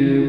am